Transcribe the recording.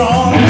strong.